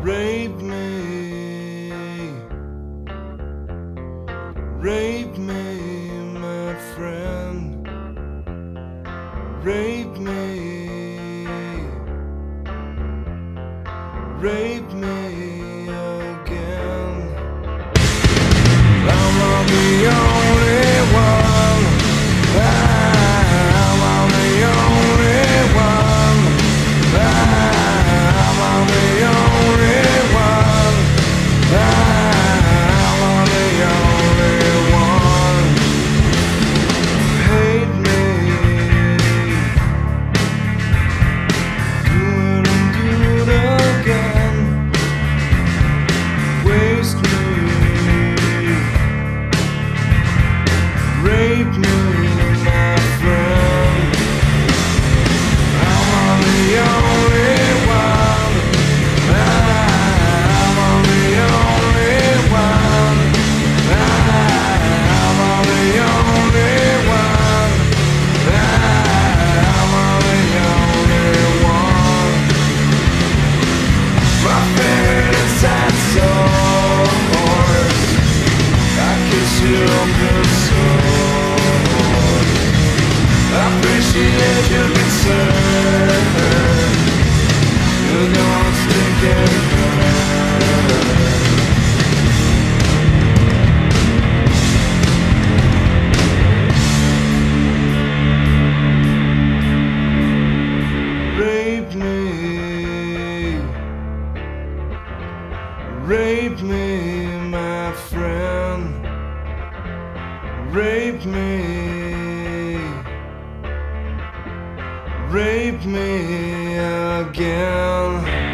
Rape me, rape me, my friend, rape me, rape me. children your concern to Rape me. Rape me, my friend. Rape me. rape me again.